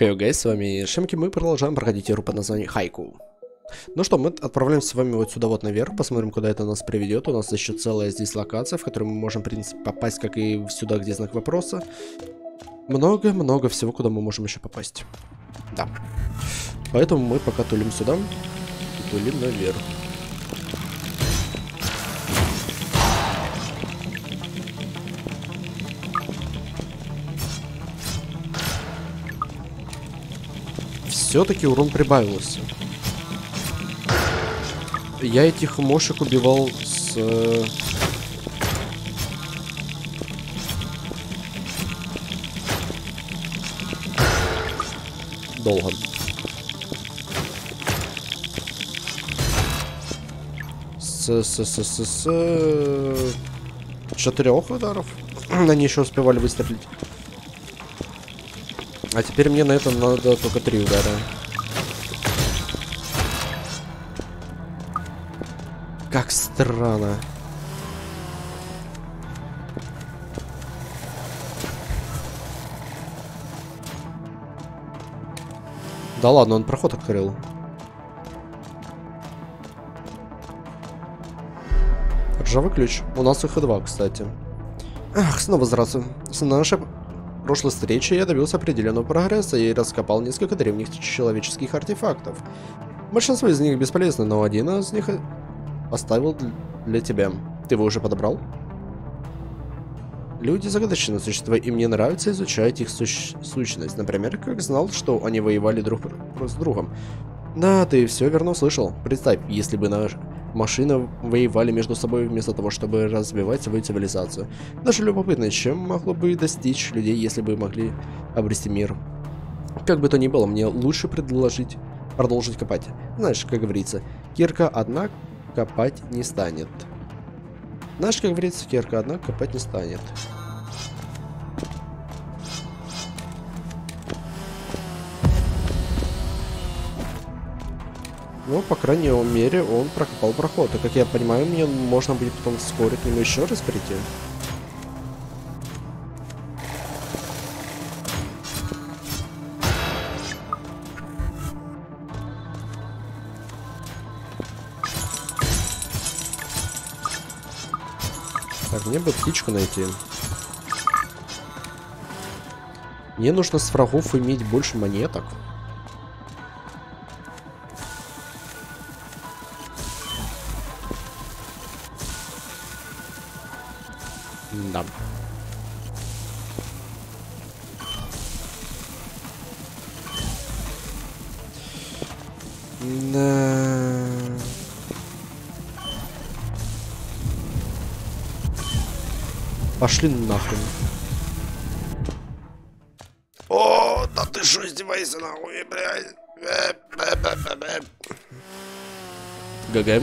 Хей, гайс, с вами Шемки, мы продолжаем проходить игру под названием Хайку. Ну что, мы отправляемся с вами вот сюда вот наверх, посмотрим, куда это нас приведет. У нас еще целая здесь локация, в которую мы можем, в принципе, попасть, как и сюда, где знак вопроса. Много-много всего, куда мы можем еще попасть. Да. Поэтому мы пока тулим сюда и тулим наверх. Все-таки урон прибавился. Я этих мошек убивал с... э, Долго. С, с, с, с, с, э, четырех ударов. Они еще успевали выстрелить. А теперь мне на это надо только три удара. Как странно. Да ладно, он проход открыл. Ржавый ключ. У нас их и два, кстати. Ах, снова здравствуй. С нашей прошлой встречи я добился определенного прогресса и раскопал несколько древних человеческих артефактов. Большинство из них бесполезны, но один из них оставил для тебя. Ты его уже подобрал? Люди загадочные существа, и мне нравится изучать их сущ сущность. Например, как знал, что они воевали друг с другом. Да, ты все верно услышал. Представь, если бы наши машины воевали между собой вместо того, чтобы развивать свою цивилизацию. Даже любопытно, чем могло бы достичь людей, если бы могли обрести мир. Как бы то ни было, мне лучше предложить продолжить копать. Знаешь, как говорится, кирка одна копать не станет. Знаешь, как говорится, кирка одна копать не станет. Ну, по крайней мере, он прокопал проход. И, как я понимаю, мне можно будет потом вскоре к нему еще раз прийти. Так, мне бы птичку найти. Мне нужно с врагов иметь больше монеток. Пошли нахрен. О, да ты что издеваешься нахуй, блядь? ГГ.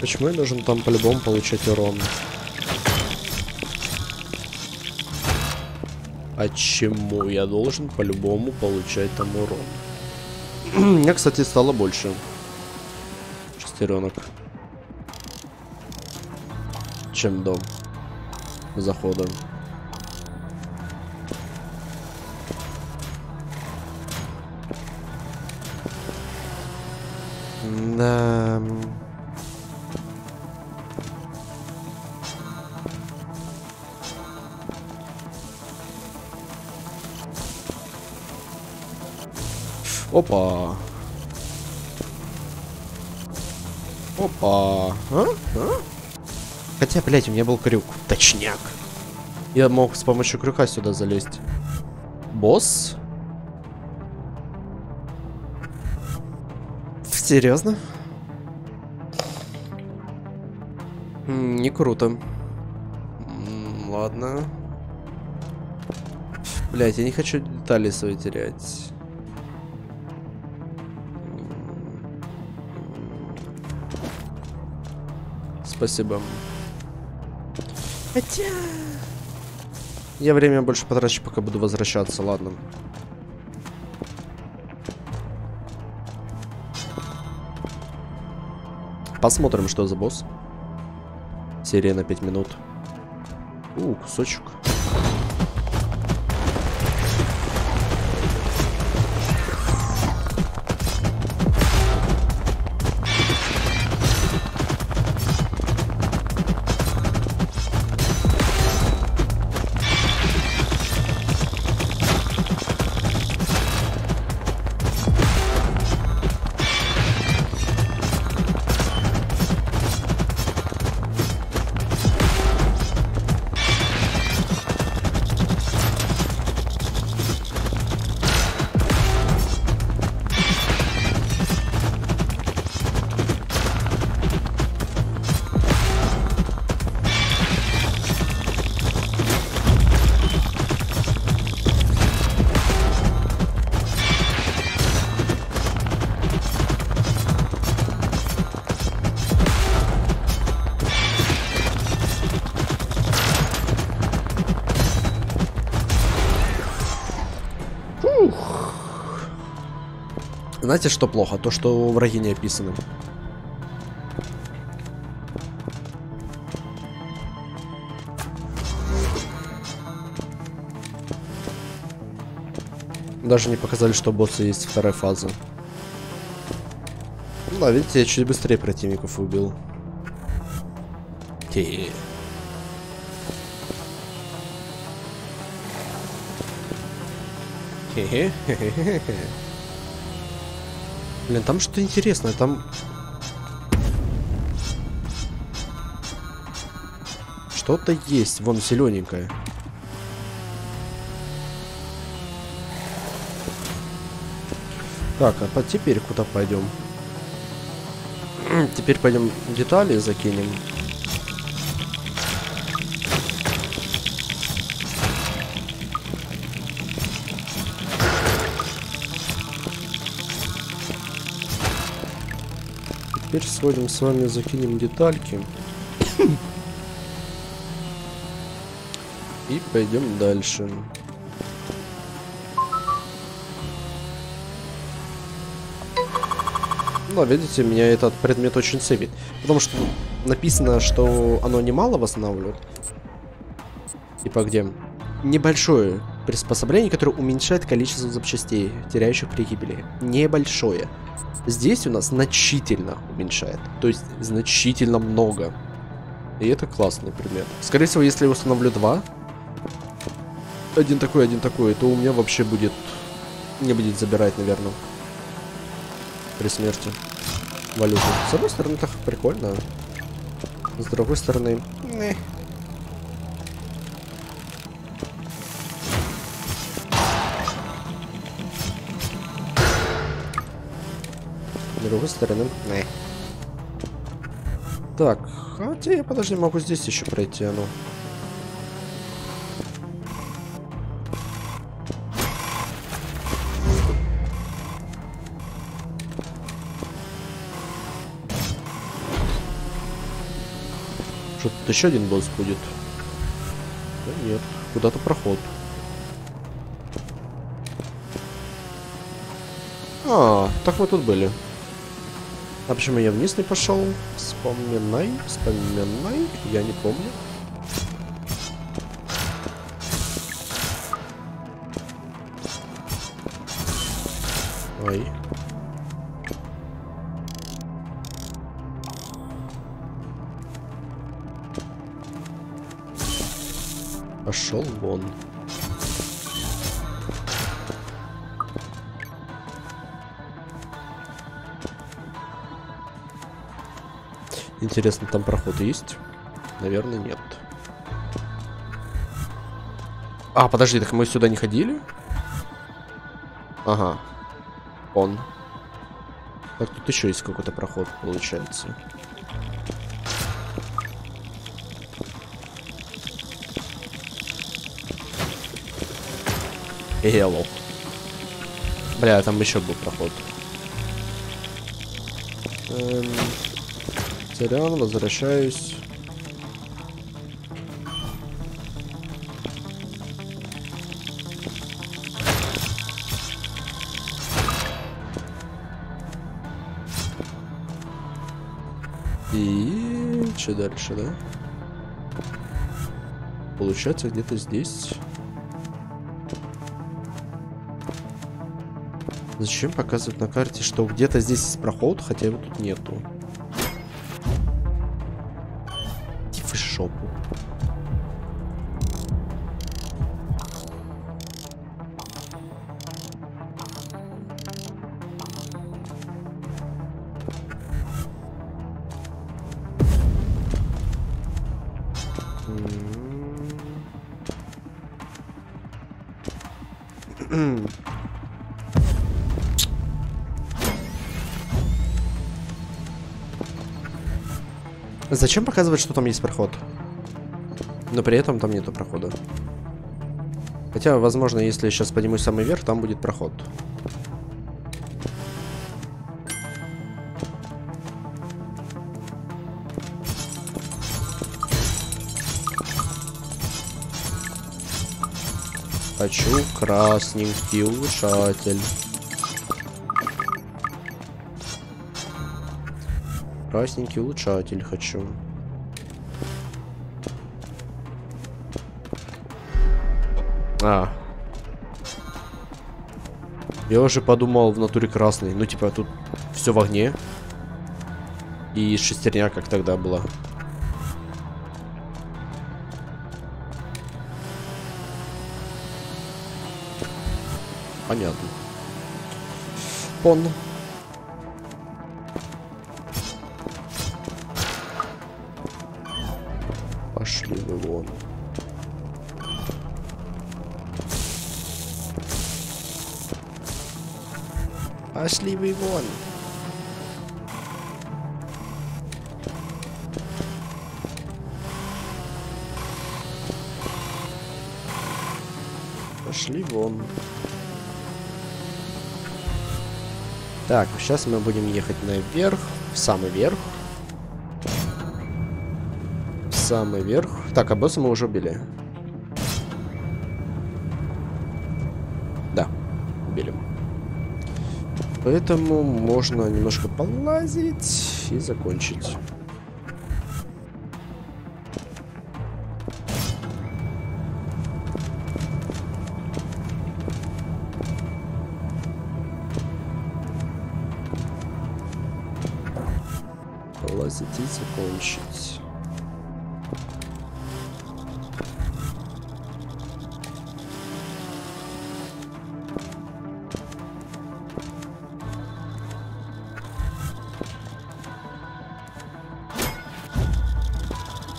Почему я должен там по-любому получать урон? А чему я должен по-любому получать там урон? У меня, кстати, стало больше. Шестеренок. Чем до захода. Да. Опа. Опа. А? А? Хотя, блядь, у меня был крюк. Точняк. Я мог с помощью крюка сюда залезть. Босс? Серьезно? Не круто. Ладно. Блять, я не хочу детали свои терять. Спасибо. Хотя... Я время больше потрачу, пока буду возвращаться, ладно. Посмотрим, что за босс. Серия на 5 минут. У, кусочек. Знаете, что плохо? То, что враги не описаны. Даже не показали, что боссы есть вторая фаза. Ну да, видите, я чуть быстрее противников убил. Хе-хе. Хе-хе-хе-хе-хе. Блин, там что-то интересное, там... Что-то есть, вон зелененькое. Так, а по теперь куда пойдем? Теперь пойдем детали закинем. Теперь сходим с вами, закинем детальки. И пойдем дальше. Ну, видите, меня этот предмет очень цепит. Потому что написано, что оно немало восстанавливает. Типа где? Небольшое приспособление, которое уменьшает количество запчастей, теряющих при гибели. Небольшое. Здесь у нас значительно уменьшает. То есть значительно много. И это классный предмет. Скорее всего, если я установлю два, один такой, один такой, то у меня вообще будет... Не будет забирать, наверное. При смерти. Валюту. С одной стороны, так прикольно. С другой стороны... Не. Другой стороны, не. Так, хотя я, подожди, могу здесь еще пройти, а ну. Что тут еще один босс будет? Да нет, куда-то проход. А, так мы тут были. А почему я вниз не пошел? Вспоминай, вспоминай, я не помню. Ой. Пошел вон. Интересно, там проход есть? Наверное, нет. А, подожди, так мы сюда не ходили? Ага. Он. Так, тут еще есть какой-то проход, получается. Hello. Бля, там еще был проход. Эм... Сорян, возвращаюсь. И что дальше, да? Получается где-то здесь. Зачем показывать на карте, что где-то здесь проход, хотя его тут нету? Зачем показывать, что там есть проход? Но при этом там нету прохода. Хотя, возможно, если я сейчас поднимусь самый верх, там будет проход. Хочу красненький улучшатель. Красненький улучшатель хочу. А. Я уже подумал в натуре красный. Ну, типа, тут все в огне. И шестерня, как тогда была. Понятно. Пон. Пошли вы вон. Пошли вы вон. Так, сейчас мы будем ехать наверх, в самый верх. В самый верх. Так, а босса мы уже убили. Да, убили. Поэтому можно немножко полазить и закончить. Полазить и.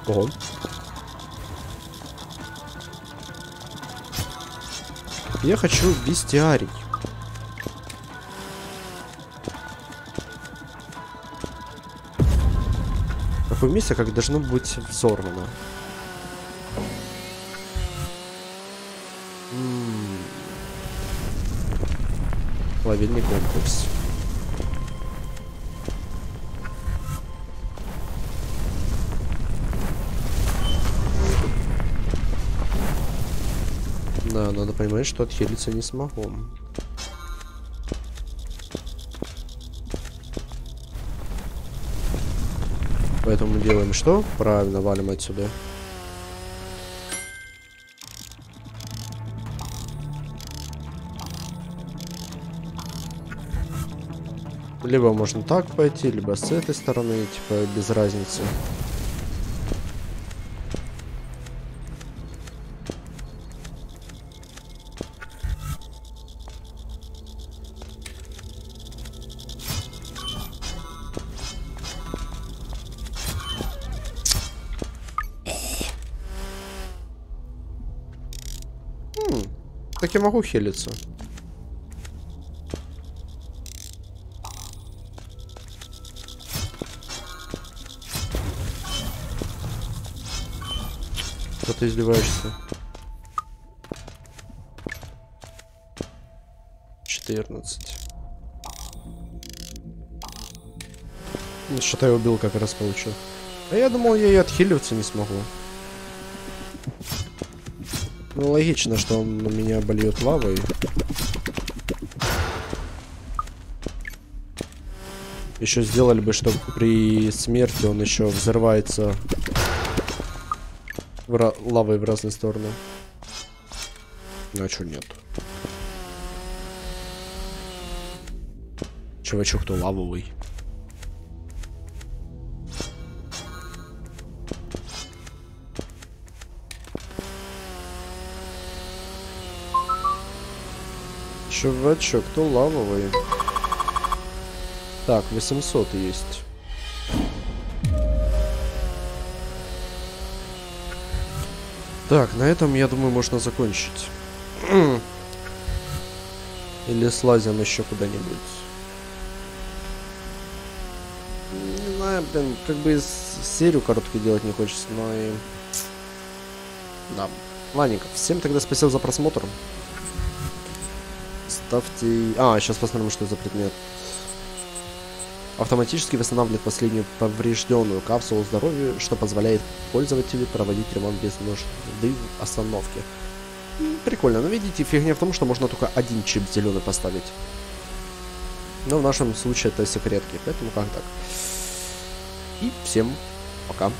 Ого. Я хочу бестиарий. Такое место, как должно быть взорвано. Плавильный комплекс. Да, надо понимать, что отхилиться не смогу. Поэтому делаем что? Правильно, валим отсюда. Либо можно так пойти, либо с этой стороны, типа, без разницы. Так я могу хилиться. Что ты издеваешься? 14. Что-то я убил как раз получил. А я думал, я и отхиливаться не смогу. Ну, логично, что он на меня обольет лавой. Еще сделали бы, чтобы при смерти он еще взрывается в лавой в разные стороны. Ну а что нет? Чувачок то лавовый. Чувачок, то лавовый. Так, 800 есть. Так, на этом, я думаю, можно закончить. Или слазим еще куда-нибудь. Не знаю, блин, как бы серию короткую делать не хочется, но и... Да. Ладненько, всем тогда спасибо за просмотр. Ставьте... А, сейчас посмотрим, что за предмет. Автоматически восстанавливает последнюю поврежденную капсулу здоровья, что позволяет пользователю проводить ремонт без нужды остановки. Прикольно, но видите, фигня в том, что можно только один чип зеленый поставить. Но в нашем случае это секретки, поэтому как так. И всем пока.